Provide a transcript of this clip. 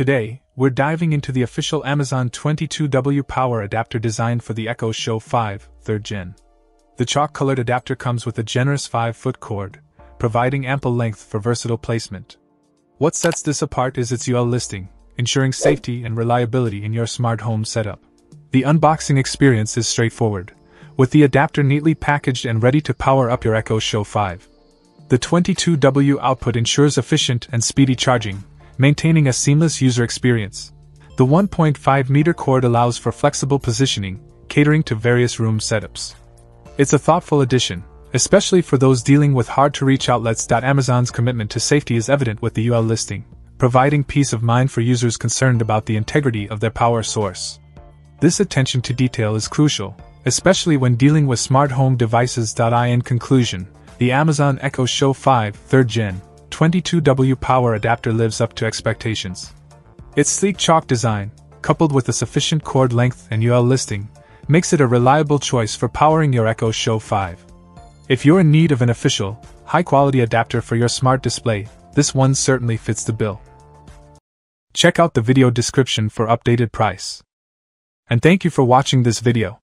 Today, we're diving into the official Amazon 22W power adapter designed for the Echo Show 5, 3rd Gen. The chalk colored adapter comes with a generous 5 foot cord, providing ample length for versatile placement. What sets this apart is its UL listing, ensuring safety and reliability in your smart home setup. The unboxing experience is straightforward, with the adapter neatly packaged and ready to power up your Echo Show 5. The 22W output ensures efficient and speedy charging, maintaining a seamless user experience. The 1.5 meter cord allows for flexible positioning, catering to various room setups. It's a thoughtful addition, especially for those dealing with hard to reach outlets. Amazon's commitment to safety is evident with the UL listing, providing peace of mind for users concerned about the integrity of their power source. This attention to detail is crucial, especially when dealing with smart home devices. In conclusion, the Amazon Echo Show 5 3rd Gen 22W power adapter lives up to expectations. Its sleek chalk design, coupled with a sufficient cord length and UL listing, makes it a reliable choice for powering your Echo Show 5. If you're in need of an official, high quality adapter for your smart display, this one certainly fits the bill. Check out the video description for updated price. And thank you for watching this video.